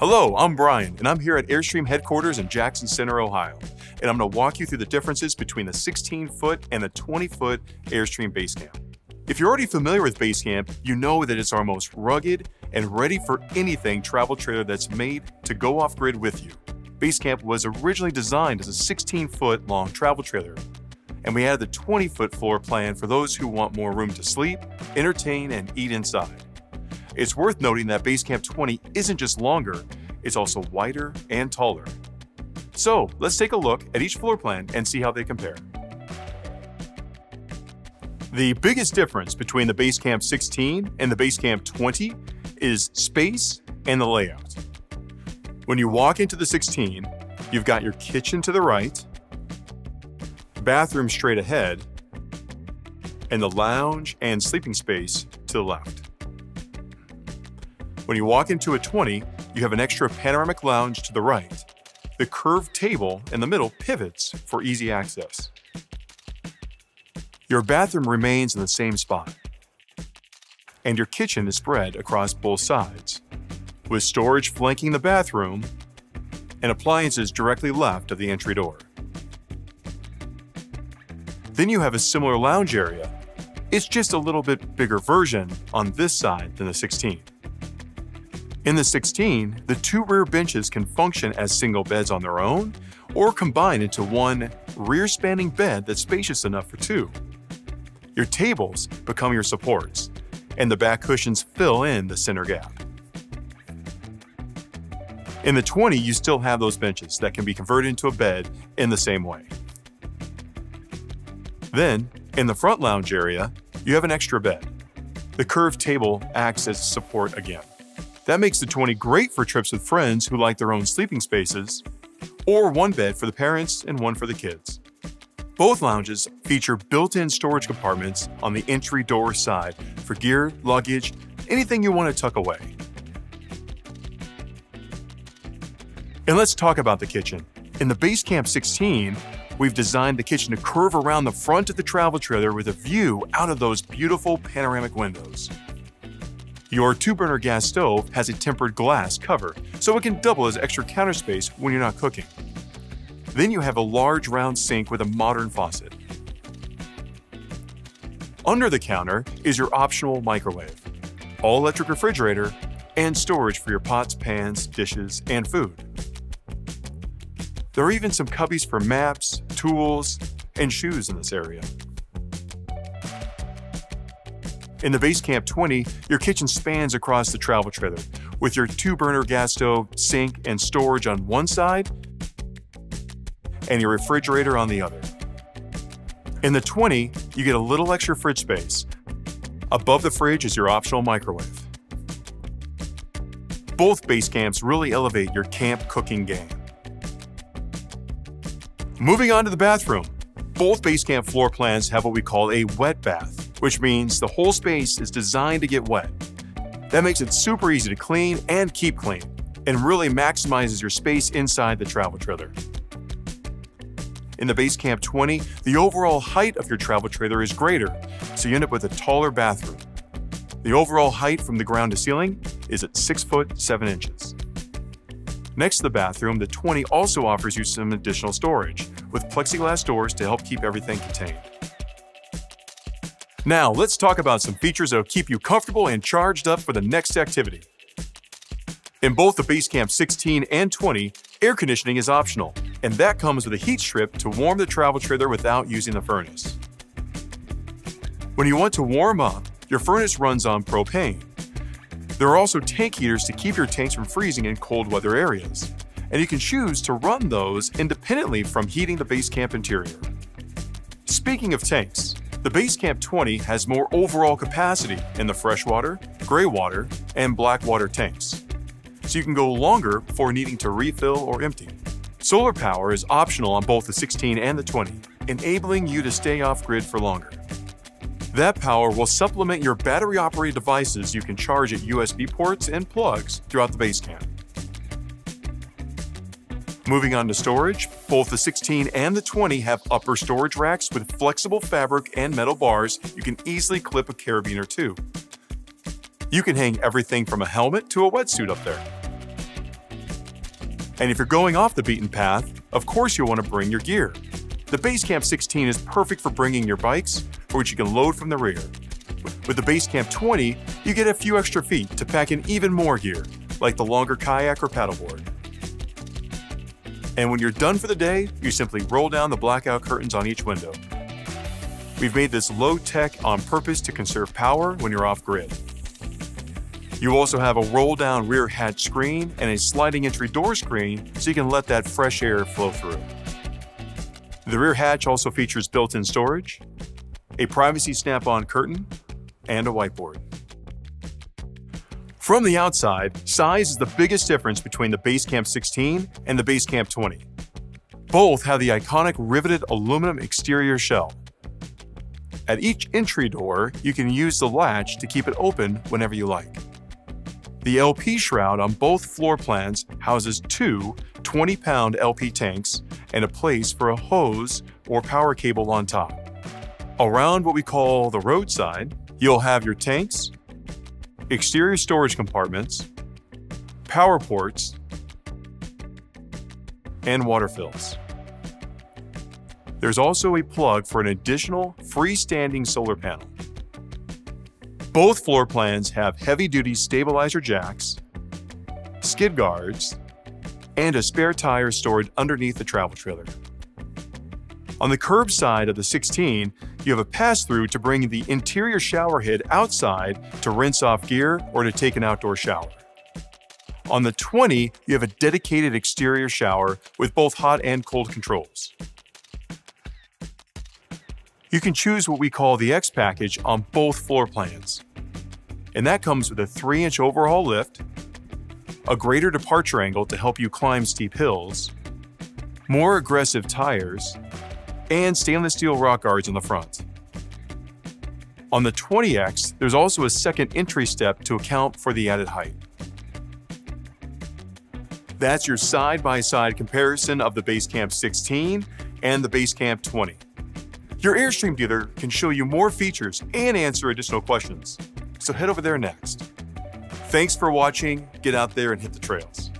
Hello, I'm Bryan, and I'm here at Airstream headquarters in Jackson Center, Ohio. And I'm going to walk you through the differences between the 16 foot and the 20 foot Airstream Basecamp. If you're already familiar with Basecamp, you know that it's our most rugged and ready for anything travel trailer that's made to go off grid with you. Basecamp was originally designed as a 16 foot long travel trailer, and we added the 20 foot floor plan for those who want more room to sleep, entertain, and eat inside. It's worth noting that Basecamp 20 isn't just longer, it's also wider and taller. So let's take a look at each floor plan and see how they compare. The biggest difference between the Basecamp 16 and the Basecamp 20 is space and the layout. When you walk into the 16, you've got your kitchen to the right, bathroom straight ahead, and the lounge and sleeping space to the left. When you walk into a 20, you have an extra panoramic lounge to the right. The curved table in the middle pivots for easy access. Your bathroom remains in the same spot. And your kitchen is spread across both sides, with storage flanking the bathroom and appliances directly left of the entry door. Then you have a similar lounge area. It's just a little bit bigger version on this side than the 16. In the 16, the two rear benches can function as single beds on their own or combine into one rear spanning bed that's spacious enough for two. Your tables become your supports, and the back cushions fill in the center gap. In the 20, you still have those benches that can be converted into a bed in the same way. Then, in the front lounge area, you have an extra bed. The curved table acts as support again. That makes the 20 great for trips with friends who like their own sleeping spaces, or one bed for the parents and one for the kids. Both lounges feature built-in storage compartments on the entry door side for gear, luggage, anything you want to tuck away. And let's talk about the kitchen. In the Basecamp 16, we've designed the kitchen to curve around the front of the travel trailer with a view out of those beautiful panoramic windows. Your two burner gas stove has a tempered glass cover, so it can double as extra counter space when you're not cooking. Then you have a large round sink with a modern faucet. Under the counter is your optional microwave, all electric refrigerator, and storage for your pots, pans, dishes, and food. There are even some cubbies for maps, tools, and shoes in this area. In the Basecamp 20, your kitchen spans across the travel trailer, with your two burner gas stove, sink, and storage on one side, and your refrigerator on the other. In the 20, you get a little extra fridge space. Above the fridge is your optional microwave. Both Basecamps really elevate your camp cooking game. Moving on to the bathroom. Both Basecamp floor plans have what we call a wet bath which means the whole space is designed to get wet. That makes it super easy to clean and keep clean, and really maximizes your space inside the travel trailer. In the Basecamp 20, the overall height of your travel trailer is greater, so you end up with a taller bathroom. The overall height from the ground to ceiling is at 6 foot 7 inches. Next to the bathroom, the 20 also offers you some additional storage, with plexiglass doors to help keep everything contained. Now, let's talk about some features that'll keep you comfortable and charged up for the next activity. In both the Basecamp 16 and 20, air conditioning is optional, and that comes with a heat strip to warm the travel trailer without using the furnace. When you want to warm up, your furnace runs on propane. There are also tank heaters to keep your tanks from freezing in cold weather areas, and you can choose to run those independently from heating the Basecamp interior. Speaking of tanks, the Basecamp 20 has more overall capacity in the freshwater, gray water, and black water tanks, so you can go longer before needing to refill or empty. Solar power is optional on both the 16 and the 20, enabling you to stay off-grid for longer. That power will supplement your battery-operated devices you can charge at USB ports and plugs throughout the Basecamp. Moving on to storage, both the 16 and the 20 have upper storage racks with flexible fabric and metal bars you can easily clip a carabiner to. You can hang everything from a helmet to a wetsuit up there. And if you're going off the beaten path, of course you'll want to bring your gear. The Basecamp 16 is perfect for bringing your bikes, for which you can load from the rear. With the Basecamp 20, you get a few extra feet to pack in even more gear, like the longer kayak or paddleboard. And when you're done for the day, you simply roll down the blackout curtains on each window. We've made this low tech on purpose to conserve power when you're off grid. You also have a roll down rear hatch screen and a sliding entry door screen so you can let that fresh air flow through. The rear hatch also features built in storage, a privacy snap on curtain, and a whiteboard. From the outside, size is the biggest difference between the Basecamp 16 and the Basecamp 20. Both have the iconic riveted aluminum exterior shell. At each entry door, you can use the latch to keep it open whenever you like. The LP shroud on both floor plans houses two 20 pound LP tanks and a place for a hose or power cable on top. Around what we call the roadside, you'll have your tanks, exterior storage compartments, power ports, and water fills. There's also a plug for an additional freestanding solar panel. Both floor plans have heavy-duty stabilizer jacks, skid guards, and a spare tire stored underneath the travel trailer. On the curb side of the 16, you have a pass-through to bring the interior shower head outside to rinse off gear or to take an outdoor shower. On the 20, you have a dedicated exterior shower with both hot and cold controls. You can choose what we call the X package on both floor plans and that comes with a 3 inch overhaul lift, a greater departure angle to help you climb steep hills, more aggressive tires, and stainless steel rock guards on the front. On the 20X, there's also a second entry step to account for the added height. That's your side-by-side -side comparison of the Basecamp 16 and the Basecamp 20. Your Airstream dealer can show you more features and answer additional questions so head over there next. Thanks for watching. Get out there and hit the trails.